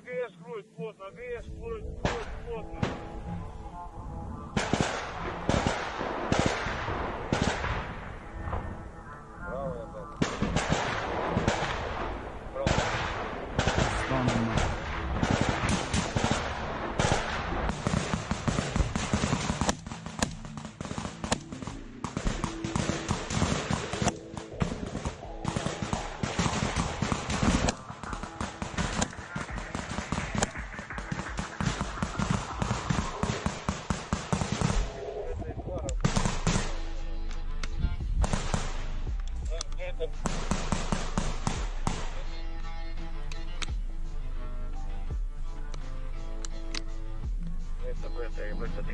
ты греешь грудь плотно, греешь грудь, грудь плотно. Правая, правая. Правая. Это в этой, в этой